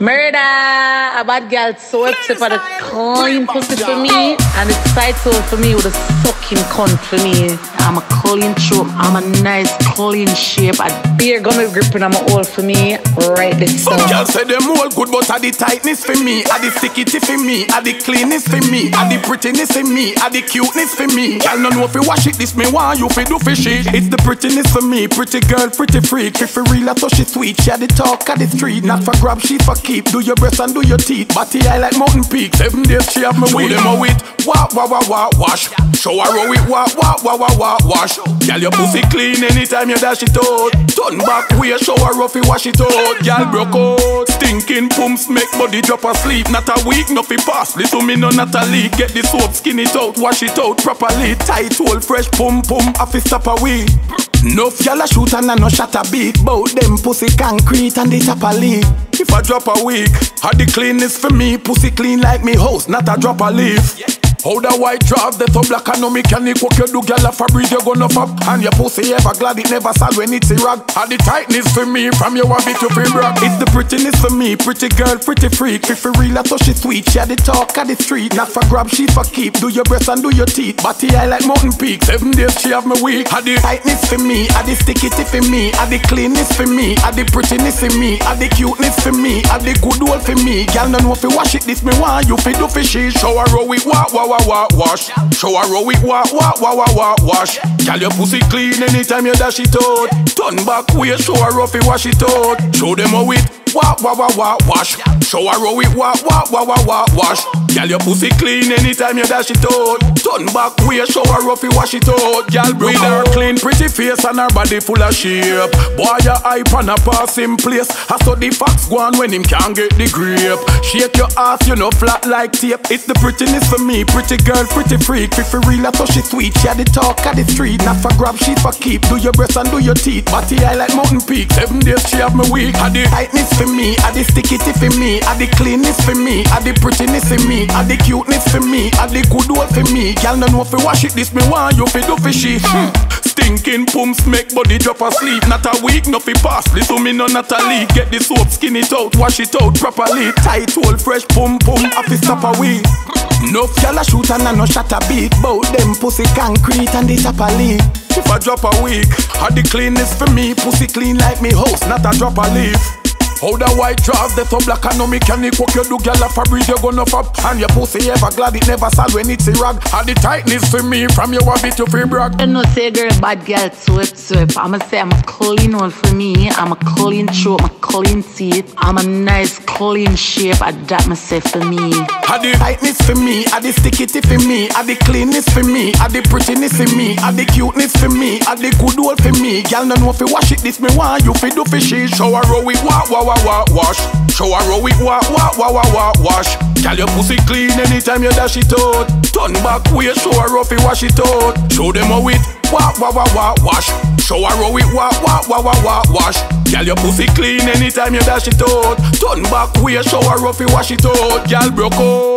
Murder! A bad girl so upset for the clean pussy for me and it's tight hole for me with a sucking cunt for me. I'm a clean throat, I'm a nice clean shape. A beer gonna grip and I'm a hole for me. Right this Some girls say them all good but are the tightness for me, are the stickity for me, are the cleanness for me, are the prettiness for me, are the cuteness for me. Girl no know if you wash it, this me want you fi do fishy. It's the prettiness for me, pretty girl, pretty freak. If you real, I thought she sweet. She had the talk of the street, not for grab, she for keep. Do your breast and do your teeth. Body I like mountain peak. Seven days she have me with them a wit. Wah wah wah wah wash. Show her how it wah wah wah wah wah wash. Girl your pussy clean anytime you dash it out. Turn back way, show her rough wash it out. Girl broke out. Stinking pumps make body drop asleep. Not a week, nothing pass. Listen me no not a leak. Get the soap, skin it out, wash it out properly. Tight hole, fresh pum pum. Off it stop away. Nuff gyal a shoot and a no shot a beat. Bout them pussy concrete and they tap a leak If I drop a week, had the cleanness for me? Pussy clean like me house, not a drop a leaf how the white draft, the so black and no mechanic What you do, girl, for breathe, you gonna fap And your pussy ever glad it never sad when it's a rag. Had the tightness for me, from your habit to free brag. It's the prettiness for me, pretty girl, pretty freak. If you real, I thought she sweet, she had the talk of the street. Not for grab, she for keep, do your breast and do your teeth. Body I like mountain peak, seven days she have me weak. Had the tightness for me, had the stickity for me Had the cleanness for me, had the prettiness for me Had the cuteness for me, had the good old for me. Girl, no know if you wash it, this me want you fi do fishy Show her how it wah wah wah wah wash. Show her how it wah wah wah wah wah wash. Girl, your pussy clean anytime you dash it out. Turn back way, show her how it wash it out. Show them how it wah wah wah wah wash. Show her how it wah wah wah wah wah wash. Girl, your pussy clean anytime you dash it out. Turn back way, show her how it wash it out. Girl, breathe her clean, pretty face and her body full of shape. Boy, your hype on a passing place. I saw the fox go on when him can't get the grip Shake your ass, you know, flat like tape. It's the prettiness for me, pretty girl, pretty freak. If you real, I thought she sweet. She had the talk of the street, not for grab, she for keep. Do your breast and do your teeth. Body I like mountain peak Seven days she have me weak. Had the tightness for me, had the stickity for me Had the cleanness for me, had the prettiness for me Had the cuteness for me, had the good old for me. Girl, no know if you wash it, this me want you fi do fishy hmm. Stinking pumps make body drop asleep. Not a week, nothing pass Listen me no not a leak. Get the soap, skin it out, wash it out properly. Tight hole, fresh pum pum, off it stop away Nuff gyal a shoot and a no shot a beat. Bout them pussy concrete and they tap a leak. If I drop a week, had the cleanness for me. Pussy clean like me house, not a drop a leaf how the white draft, the so black and no mechanic What you do, girl, a breathe, you gonna fap And your pussy ever glad it never sad when it's a rag Had the tightness for me, from your habit to free brag You know, say girl, bad girl, sweep, sweep. I'ma say I'm a clean one for me. I'm a clean throat, I'm a clean teeth. I'm a nice, clean shape. I that myself for me. Had the tightness for me, had the stickity for me, had the cleanness for me, had the prettiness for me, had the cuteness for me, had the good old for me. Girl, no know if you wash it, this me want you fi do fishy. Show her how it wah wah wah wah wash. Show her how it wah wah wah wah wah wash. Girl, your pussy clean anytime you dash it out. Turn back way, show her how it wash it out. Show them how it wah wah wah wah wash. Show her how it wah wah wah wah wah wash. Girl, your pussy clean anytime you dash it out. Turn back way, show her how it wash it out. Girl, broke out.